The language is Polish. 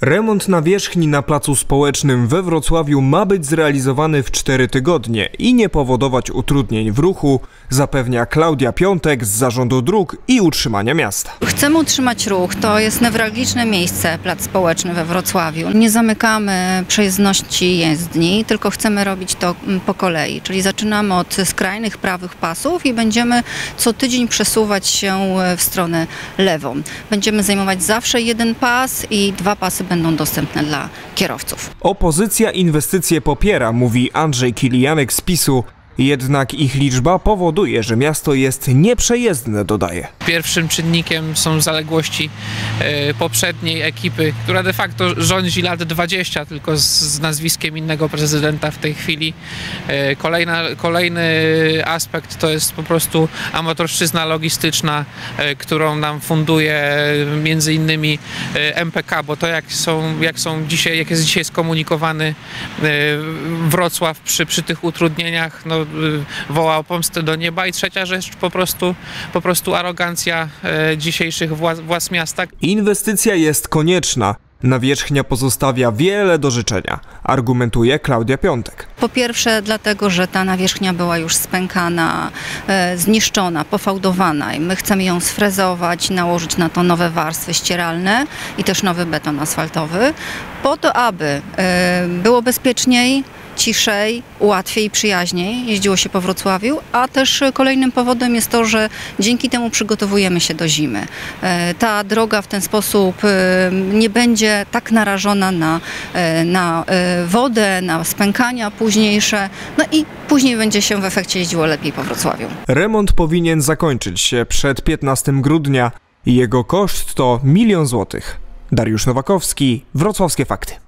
Remont nawierzchni na placu społecznym we Wrocławiu ma być zrealizowany w 4 tygodnie i nie powodować utrudnień w ruchu, zapewnia Klaudia Piątek z Zarządu Dróg i Utrzymania Miasta. Chcemy utrzymać ruch, to jest newralgiczne miejsce, plac społeczny we Wrocławiu. Nie zamykamy przejezdności jezdni, tylko chcemy robić to mm, po kolei, czyli zaczynamy od skrajnych prawych pasów i będziemy co tydzień przesuwać się e, w stronę lewą. Będziemy zajmować zawsze jeden pas i dwa pasy będą dostępne dla kierowców. Opozycja inwestycje popiera, mówi Andrzej Kilianek z PiSu. Jednak ich liczba powoduje, że miasto jest nieprzejezdne, dodaje. Pierwszym czynnikiem są zaległości e, poprzedniej ekipy, która de facto rządzi lat 20, tylko z, nazwiskiem innego prezydenta w tej chwili. E, Kolejna, kolejny aspekt to jest po prostu amatorszczyzna logistyczna, e, którą nam funduje między innymi MPK, bo to jak są, jak są dzisiaj, jak jest dzisiaj skomunikowany Wrocław przy, przy tych utrudnieniach, no, woła o pomstę do nieba i trzecia rzecz po prostu, po prostu arogancja e, dzisiejszych władz, władz miasta. Inwestycja jest konieczna. Nawierzchnia pozostawia wiele do życzenia, argumentuje Klaudia Piątek. Po pierwsze dlatego, że ta nawierzchnia była już spękana, e, zniszczona, pofałdowana i my chcemy ją sfrezować, nałożyć na to nowe warstwy ścieralne i też nowy beton asfaltowy, po to, aby e, było bezpieczniej, ciszej, łatwiej przyjaźniej jeździło się po Wrocławiu, a też kolejnym powodem jest to, że dzięki temu przygotowujemy się do zimy. E, Ta droga w ten sposób e, nie będzie tak narażona na, e, na wodę, na spękania późniejsze, no i później będzie się w efekcie jeździło lepiej po Wrocławiu. Remont powinien zakończyć się przed 15 grudnia i jego koszt to milion złotych. Dariusz Nowakowski, Wrocławskie Fakty.